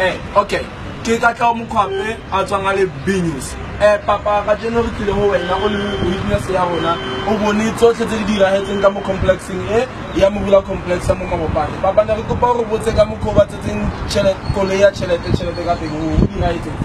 Eh, okay ke ka tla mokgwape a tswang a le benews um papa ka jeno re tlile go wena go le witness ya rona o bone tsotlhe tse di diragetseng ka mo complexeng e ya mogula complex ya mo mabopane papa ne re kopa gore botse ka mokgwa tin tšhelete koloi ya tšhelete tšhelete ka teng o dira e teng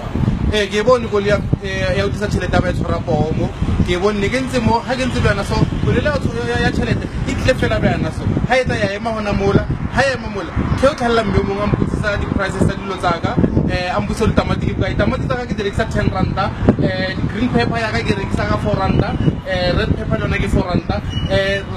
ee ke bone koloi eh, ya o tlisa tšhelete a ba e tshwara pomo ke bone ke ntse mo ga ke ntse bjana so koloi ya tšhelete e tlile fela bjana so ga e tsa ya ema gona mola ga e ema mola ke o tlhalela mme mongwe a mpotsisa di-prices tsa dilo tsaka um eh, a mpotsisa ditamati ke bokae tamati tsaka ke di rekisa ten ranta um eh, di-green pepper yaka ke rekisa ka four ranta um red pepper le yona ke four ranta um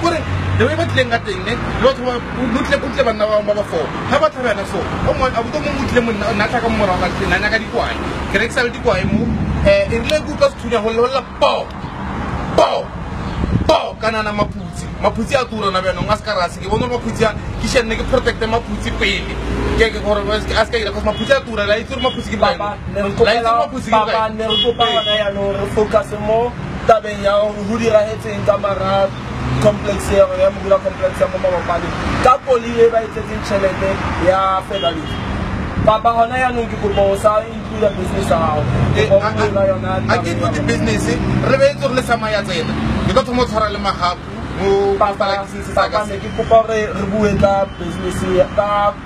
kore le ba e ba tlileng ka teng ne le batho lotle kotle banna ba bangwe ba ba foo ga ba tlhabana so o mongwe a buto mongwe o tlile monna nna tlhaka mo morago ka tleng a nyaka dikwae ke rekisa le dikwae mo um e rile ke utlwa sethunya go lebelela po po po kanana maphutsi maphutsi a turana bjanong a se ka rase ke bone maphutsi a ke shenne ke protecte maphutsi pele keke gore a se ka ira cause maphutsi a tura la itse gore maphutsi ke bane la itse gore maphutsi ke bane tabeng ya gore go diragetseng ka mara complex ya gore ya mogula complex ya mo mabapaleng ka koli e ba e tletseng tšhelete ya federality papa gona yaanong ke kopo o sa includa business ya gago Eh, kopo a- o bula yona a- a ke tlo di-business re beetse gore le samaya tsena ke tlo thoma o tshwara le magapu mo papa papa ne ke kopa gore re bue ka business ya- ka